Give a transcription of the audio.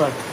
Look.